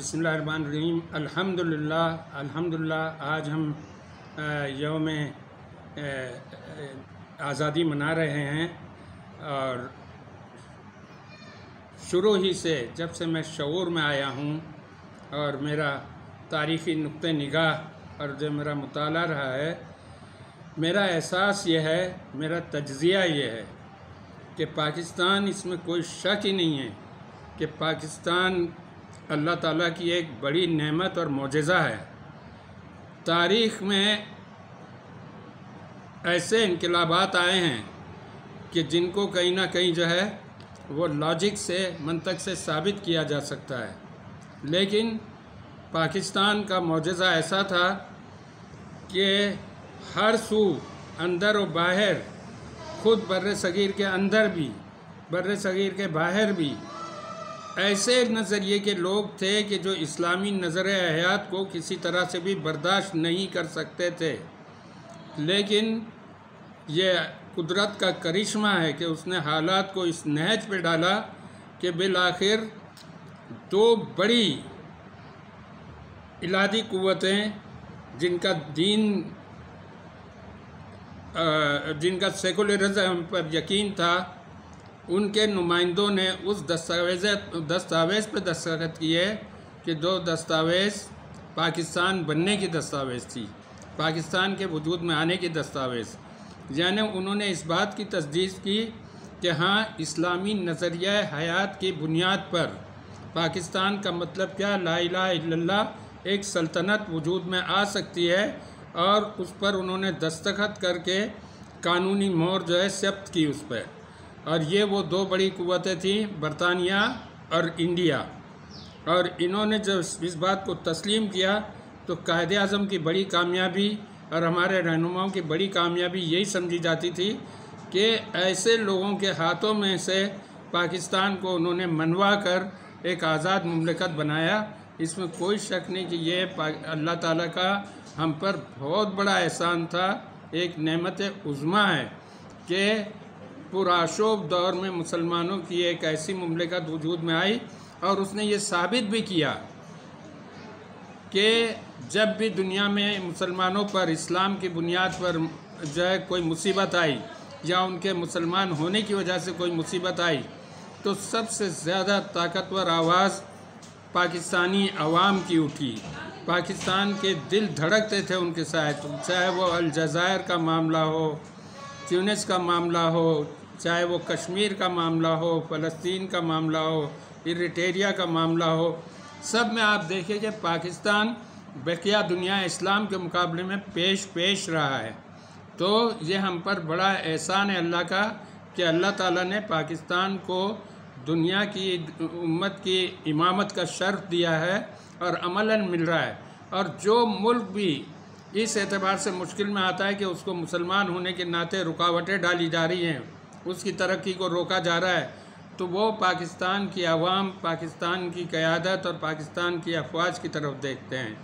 बिस्मिल्लाहिर्रहमानिर्रहीम। अल्हम्दुलिल्लाह अल्हम्दुलिल्लाह, आज हम यौम आज़ादी मना रहे हैं और शुरू ही से जब से मैं शूर में आया हूँ और मेरा तारीख़ी नुक़ निगाह और जो मेरा मुताला रहा है, मेरा एहसास ये है, मेरा तजिया ये है कि पाकिस्तान इसमें कोई शक ही नहीं है कि पाकिस्तान अल्लाह ताला की एक बड़ी नेमत और मुजज़ा है। तारीख़ में ऐसे इनकलाबात आए हैं कि जिनको कहीं ना कहीं जो है, वो लॉजिक से, मंतक से साबित किया जा सकता है। लेकिन पाकिस्तान का मुजज़ा ऐसा था कि हर सू अंदर और बाहर, खुद बर सग़ीर के अंदर भी बर सग़ीर के बाहर भी ऐसे नज़रिए के लोग थे कि जो इस्लामी नज़र हयात को किसी तरह से भी बर्दाश्त नहीं कर सकते थे। लेकिन ये कुदरत का करिश्मा है कि उसने हालात को इस नहज पे डाला कि बिल आखिर दो बड़ी इलादी क़वतें जिनका दीन जिनका सेकुलरिज्म पर यकीन था उनके नुमाइंदों ने उस दस्तावेज़, दस्तावेज़ पर दस्तखत किए कि दो दस्तावेज़ पाकिस्तान बनने की दस्तावेज़ थी, पाकिस्तान के वजूद में आने की दस्तावेज़। यानी उन्होंने इस बात की तस्दीक की कि हाँ इस्लामी नज़रिया हयात की बुनियाद पर पाकिस्तान का मतलब क्या ला इला एक सल्तनत वजूद में आ सकती है और उस पर उन्होंने दस्तखत करके कानूनी मोहर जो है सब्त की उस पर। और ये वो दो बड़ी क़वतें थी, बरतानिया और इंडिया। और इन्होंने जब इस बात को तस्लीम किया तो कायद अज़म की बड़ी कामयाबी और हमारे रहनुमाओं की बड़ी कामयाबी यही समझी जाती थी कि ऐसे लोगों के हाथों में से पाकिस्तान को उन्होंने मनवा कर एक आज़ाद ममलिकत बनाया। इसमें कोई शक नहीं कि ये अल्लाह ताला का हम पर बहुत बड़ा एहसान था। एक नमत उज़मा है कि पुराशोब दौर में मुसलमानों की एक ऐसी ममलिकत वजूद में आई और उसने ये साबित भी किया कि जब भी दुनिया में मुसलमानों पर इस्लाम की बुनियाद पर जो है कोई मुसीबत आई या उनके मुसलमान होने की वजह से कोई मुसीबत आई तो सबसे ज़्यादा ताकतवर आवाज़ पाकिस्तानी आवाम की उठी। पाकिस्तान के दिल धड़कते थे उनके साथ, चाहे वो अलजायर का मामला हो, ट्यूनिस का मामला हो चाहे वो कश्मीर का मामला हो, फ़लस्तीन का मामला हो, इरिटेरिया का मामला हो, सब में आप देखिए कि पाकिस्तान बकिया दुनिया इस्लाम के मुकाबले में पेश पेश रहा है। तो ये हम पर बड़ा एहसान है अल्लाह का कि अल्लाह ताला ने पाकिस्तान को दुनिया की, उम्मत की इमामत का शर्फ दिया है और अमलन मिल रहा है। और जो मुल्क भी इस एतबार से मुश्किल में आता है कि उसको मुसलमान होने के नाते रुकावटें डाली जा रही हैं उसकी तरक्की को रोका जा रहा है तो वो पाकिस्तान की आवाम, पाकिस्तान की क़्यादत और पाकिस्तान की अफवाज की तरफ़ देखते हैं।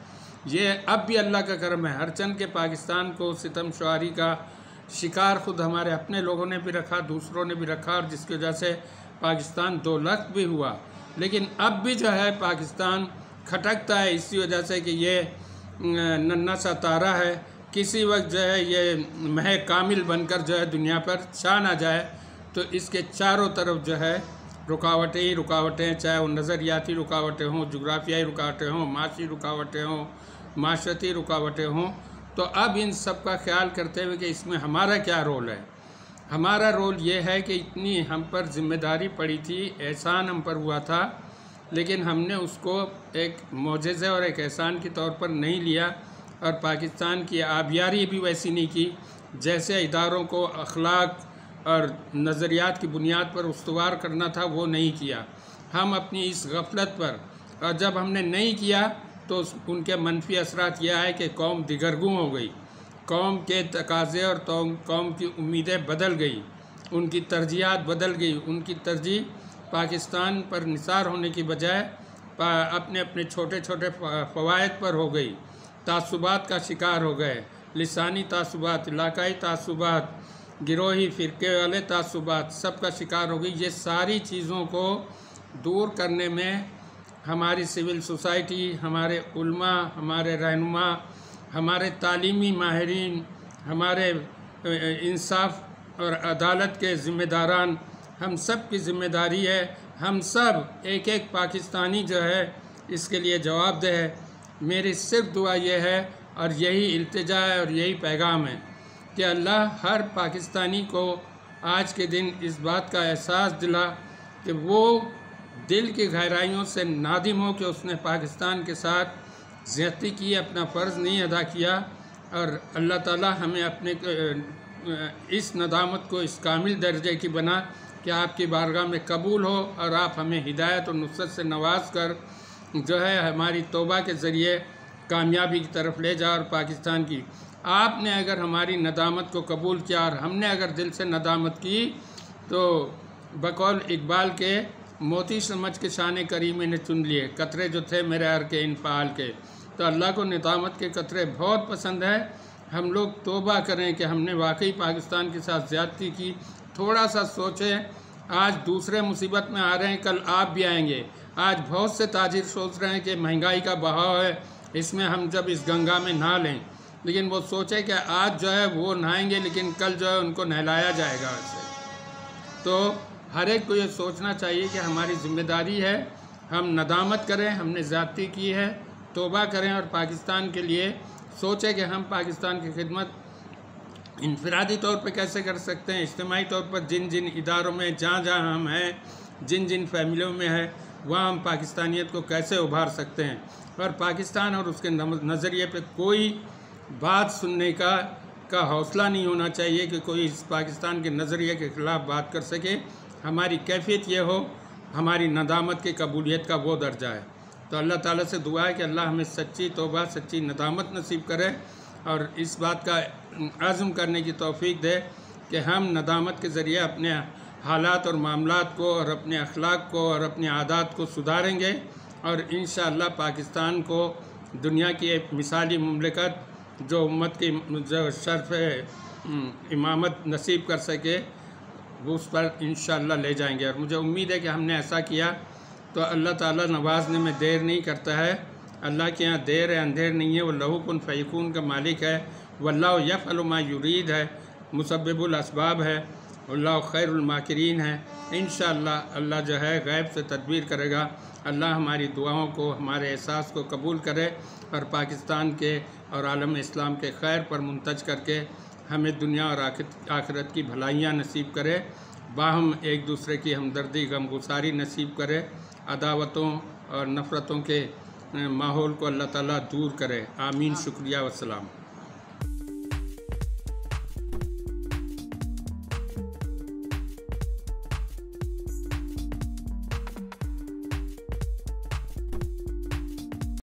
ये अब भी अल्लाह का करम है। हर चंद के पाकिस्तान को सितम शुआरी का शिकार खुद हमारे अपने लोगों ने भी रखा, दूसरों ने भी रखा, और जिसकी वजह से पाकिस्तान दो लख भी हुआ। लेकिन अब भी जो है पाकिस्तान खटकता है, इसी वजह से कि ये नन्ना सा तारा है। किसी वक्त जो है ये मह कामिल बनकर जो है दुनिया पर छा ना जाए तो इसके चारों तरफ़ जो है रुकावटें ही रुकावटें, चाहे वो नज़रियाती रुकावटें हों, जोग्राफियाई रुकावटें हों, माशी रुकावटें हों, माशरती रुकावटें हों तो अब इन सब का ख्याल करते हुए कि इसमें हमारा क्या रोल है? हमारा रोल ये है कि इतनी हम पर ज़िम्मेदारी पड़ी थी, एहसान हम पर हुआ था, लेकिन हमने उसको एक मोजे और एक एहसान के तौर पर नहीं लिया। और पाकिस्तान की आबियारी भी वैसी नहीं की, जैसे इदारों को अखलाक और नज़रियात की बुनियाद पर उसवार करना था, वो नहीं किया। हम अपनी इस गफलत पर, और जब हमने नहीं किया तो उनके मनफी असरात यह है कि कौम दिगरगू हो गई। कौम के तकाजे और कौम की उम्मीदें बदल गई। उनकी तरजीहत बदल गई। उनकी तरजीह पाकिस्तान पर निसार होने की बजाय अपने अपने छोटे छोटे फ़वाद पर हो गई। तासुबात का शिकार हो गए। लसानी तासुबात, इलाकई तासुबात, गिरोही, फ़िरके वाले तासुबात सब का शिकार हो गई। ये सारी चीज़ों को दूर करने में हमारी सिविल सोसाइटी, हमारे उल्मा, हमारे रहनुमा, हमारे तालीमी माहरीन, हमारे इंसाफ और अदालत के ज़िम्मेदारान, हम सब की ज़िम्मेदारी है। हम सब एक एक पाकिस्तानी जो है, इसके लिए जवाबदेह है। मेरी सिर्फ़ दुआ यह है और यही इल्तजा है और यही पैगाम है कि अल्लाह हर पाकिस्तानी को आज के दिन इस बात का एहसास दिला कि वो दिल की गहराइयों से नादिम हो कि उसने पाकिस्तान के साथ ज़्यादती की, अपना फ़र्ज़ नहीं अदा किया और अल्लाह ताला हमें अपने इस नदामत को इस कामिल दर्जे की बना कि आपकी बारगाह में कबूल हो और आप हमें हिदायत और नुसरत से नवाज़ कर जो है हमारी तोबा के ज़रिए कामयाबी की तरफ़ ले जा और पाकिस्तान की। आपने अगर हमारी नदामत को कबूल किया और हमने अगर दिल से नदामत की तो बकौल इकबाल के मोती समझ के शान करीम ने चुन लिए। कतरे जो थे मेरे अर के इनफाल के। तो अल्लाह को नदामत के कतरे बहुत पसंद है। हम लोग तोबा करें कि हमने वाकई पाकिस्तान के साथ ज़्यादती की। थोड़ा सा सोचें आज दूसरे मुसीबत में आ रहे हैं, कल आप भी आएँगे। आज बहुत से ताजिर सोच रहे हैं कि महँगाई का बहाव है, इसमें हम जब इस गंगा में नहा लें। लेकिन वो सोचे कि आज जो है वो नहाएँगे, लेकिन कल जो है उनको नहलाया जाएगा ऐसे तो हर एक को ये सोचना चाहिए कि हमारी ज़िम्मेदारी है, हम नदामत करें, हमने ज़्यादती की है, तोबा करें और पाकिस्तान के लिए सोचें कि हम पाकिस्तान की खिदमत इनफरादी तौर पर कैसे कर सकते हैं? इज्तमाही तौर पर जिन जिन इदारों में जहाँ जहाँ हम हैं, जिन जिन फैमिलियों में है, वहाँ हम पाकिस्तानियत को कैसे उभार सकते हैं? और पाकिस्तान और उसके नज़रिए पे कोई बात सुनने का का हौसला नहीं होना चाहिए कि कोई इस पाकिस्तान के नज़रिए के ख़िलाफ़ बात कर सके। हमारी कैफियत ये हो, हमारी नदामत की कबूलियत का वो दर्जा है। तो अल्लाह ताला से दुआ है कि अल्लाह हमें सच्ची तोबा, सच्ची नदामत नसीब करे। और इस बात का आज़म करने की तोफ़ी दे कि हम नदामत के ज़रिए अपने हालात और मामला को और अपने अखलाक को और अपने आदात को सुधारेंगे और इन पाकिस्तान को दुनिया की एक मिसाली ममलिकत जो उम्मत की जो शर्फ इमामत नसीब कर सके, वो उस पर इन ले जाएँगे। और मुझे उम्मीद है कि हमने ऐसा किया तो अल्लाह ताला नवाजने में देर नहीं करता है। अल्लाह के यहाँ देर है, अंधेर नहीं है। वो लहू कन फ़ैकून, का मालिक है। वल्ला यफ़लमा युरीद है। मुसबुलसबाब है। अल्लाह खैरमाकरीन है। इन अल्लाह जो है, गैब से तदबीर करेगा। अल्लाह हमारी दुआओं को, हमारे एहसास को कबूल करे और पाकिस्तान के और आलम इस्लाम के खैर पर मुंतज करके हमें दुनिया और आखिर, आखिरत की भलाइयाँ नसीब करे। बाहम एक दूसरे की हमदर्दी, गमगुसारी नसीब करे। अदावतों और नफ़रतों के माहौल को अल्लाह ताला दूर करे। आमीन शुक्रिया वसलाम